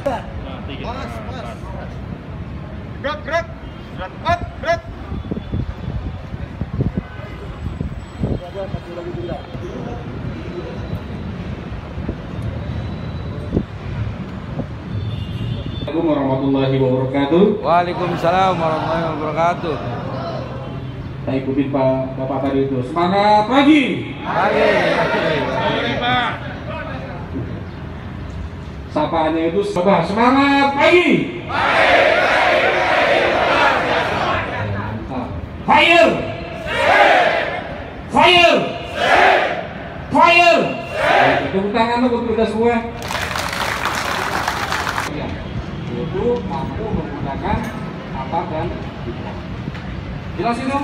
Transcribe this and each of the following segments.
Gerak, gerak. Gerak, gerak. Satu lagi. Assalamualaikum warahmatullahi wabarakatuh. Waalaikumsalam warahmatullahi wabarakatuh. Saya ikutin Pak Bapak tadi itu. Semangat pagi. Pagi. Pagi, Pak. Sapaannya itu coba semangat pagi. Fire. Fire. Fire. Tepuk tangan kita semua. Ya, Itu mampu menggunakan apa dan. Jelas itu?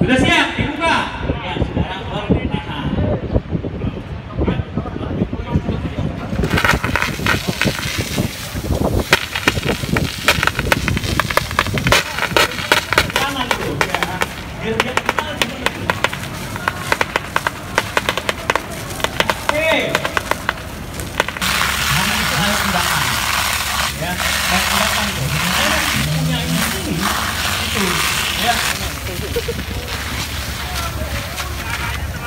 Sudah siap? Dibuka. Ya.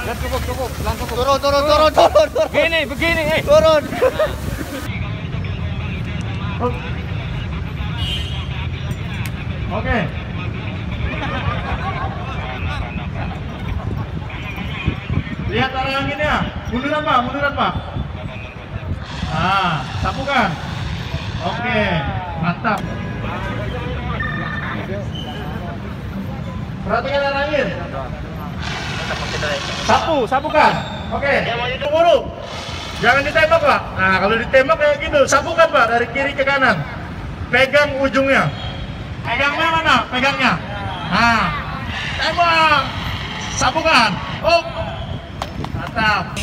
Ya cukup cukup, langsung cukup. Turun, turun, turun, turun, turun. Begini, begini, eh. Turun. Oke. Lihat arah anginnya. Munduran Pak, munduran Pak. Ah, sapukan. Oke, mantap. Perhatikan arah angin. Sapu, sapukan. Oke. Buru. Jangan ditembak, Pak. Nah, kalau ditembak kayak gitu, sapukan, Pak, dari kiri ke kanan. Pegang ujungnya. Pegangnya mana? Pegangnya. Nah, tembak. Sapukan. Oh. Mantap.